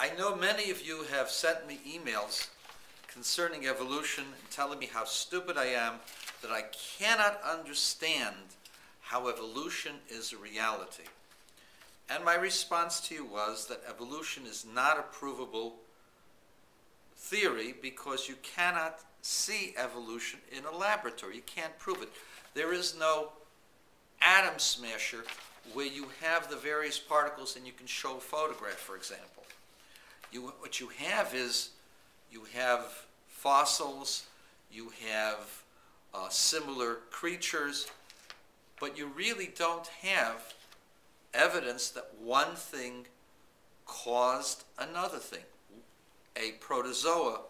I know many of you have sent me emails concerning evolution and telling me how stupid I am that I cannot understand how evolution is a reality. And my response to you was that evolution is not a provable theory because you cannot see evolution in a laboratory. You can't prove it. There is no atom smasher where you have the various particles and you can show a photograph, for example. You, what you have is you have fossils, you have uh, similar creatures, but you really don't have evidence that one thing caused another thing. A protozoa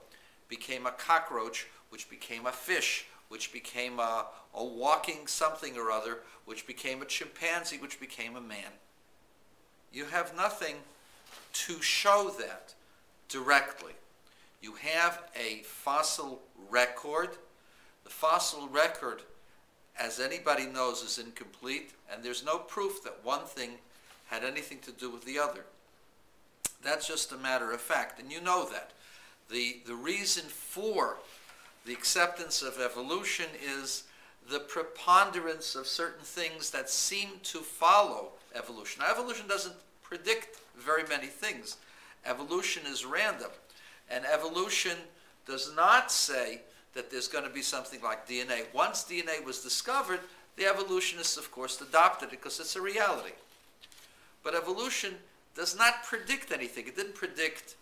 became a cockroach, which became a fish, which became a, a walking something or other, which became a chimpanzee, which became a man. You have nothing to show that directly. You have a fossil record. The fossil record, as anybody knows, is incomplete, and there's no proof that one thing had anything to do with the other. That's just a matter of fact, and you know that. The, the reason for the acceptance of evolution is the preponderance of certain things that seem to follow evolution. Now, evolution doesn't predict very many things. Evolution is random. And evolution does not say that there's going to be something like DNA. Once DNA was discovered, the evolutionists, of course, adopted it because it's a reality. But evolution does not predict anything. It didn't predict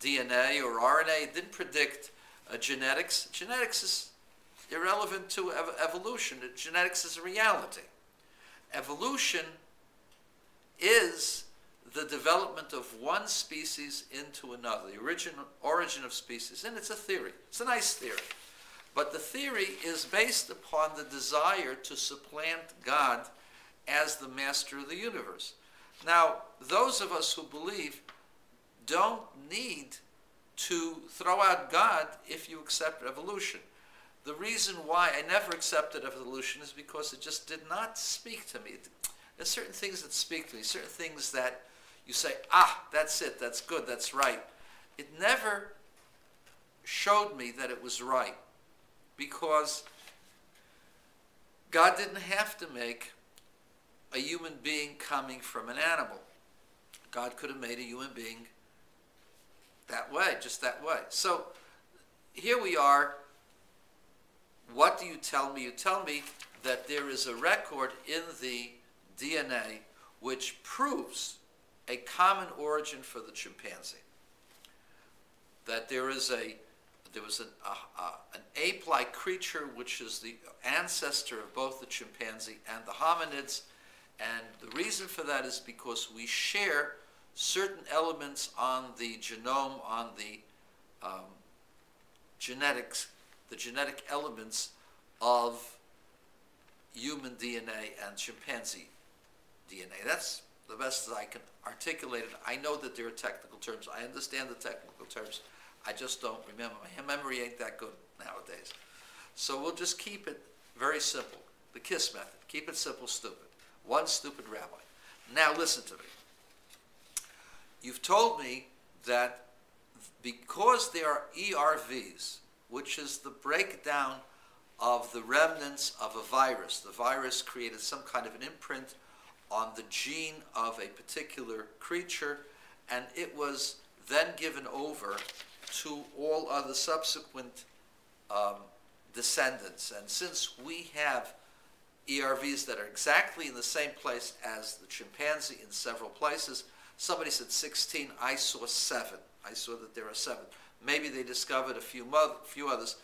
DNA or RNA. It didn't predict uh, genetics. Genetics is irrelevant to ev evolution. Genetics is a reality. Evolution is the development of one species into another, the origin, origin of species. And it's a theory. It's a nice theory. But the theory is based upon the desire to supplant God as the master of the universe. Now, those of us who believe don't need to throw out God if you accept evolution. The reason why I never accepted evolution is because it just did not speak to me. There's certain things that speak to me, certain things that you say, ah, that's it, that's good, that's right. It never showed me that it was right because God didn't have to make a human being coming from an animal. God could have made a human being that way, just that way. So here we are. What do you tell me? You tell me that there is a record in the DNA which proves a common origin for the chimpanzee. That there is a there was an, uh, uh, an ape-like creature which is the ancestor of both the chimpanzee and the hominids, and the reason for that is because we share certain elements on the genome, on the um, genetics, the genetic elements of human DNA and chimpanzee DNA. That's the best that I can articulate it. I know that there are technical terms. I understand the technical terms. I just don't remember. My memory ain't that good nowadays. So we'll just keep it very simple. The KISS method. Keep it simple, stupid. One stupid rabbi. Now listen to me. You've told me that because there are ERVs, which is the breakdown of the remnants of a virus, the virus created some kind of an imprint on the gene of a particular creature, and it was then given over to all other subsequent um, descendants. And since we have ERVs that are exactly in the same place as the chimpanzee in several places, somebody said 16, I saw seven. I saw that there are seven. Maybe they discovered a few, few others.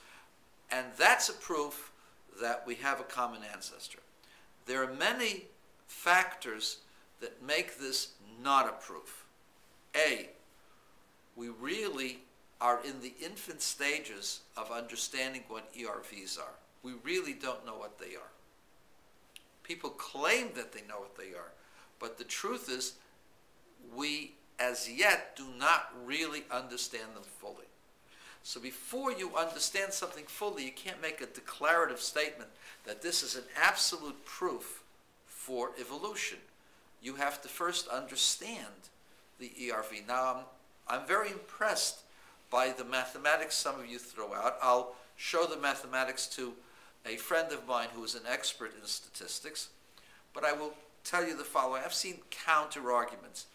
And that's a proof that we have a common ancestor. There are many factors that make this not a proof. A, we really are in the infant stages of understanding what ERVs are. We really don't know what they are. People claim that they know what they are, but the truth is we as yet do not really understand them fully. So before you understand something fully, you can't make a declarative statement that this is an absolute proof for evolution. You have to first understand the ERV. Now, I'm, I'm very impressed by the mathematics some of you throw out. I'll show the mathematics to a friend of mine who is an expert in statistics, but I will tell you the following. I've seen counter arguments,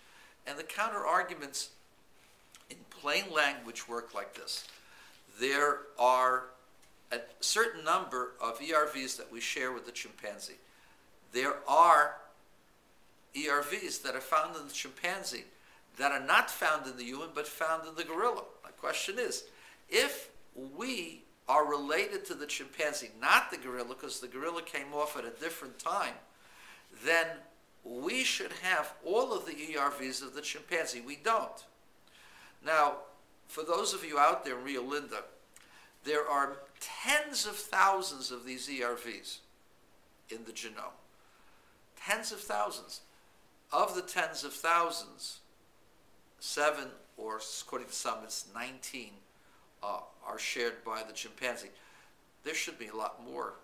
and the counter arguments in plain language work like this. There are a certain number of ERVs that we share with the chimpanzee. There are ERVs that are found in the chimpanzee that are not found in the human but found in the gorilla. My question is, if we are related to the chimpanzee, not the gorilla, because the gorilla came off at a different time, then we should have all of the ERVs of the chimpanzee. We don't. Now, for those of you out there in Rio Linda, there are tens of thousands of these ERVs in the genome. Tens of thousands. Of the tens of thousands, seven, or according to some, it's 19, uh, are shared by the chimpanzee. There should be a lot more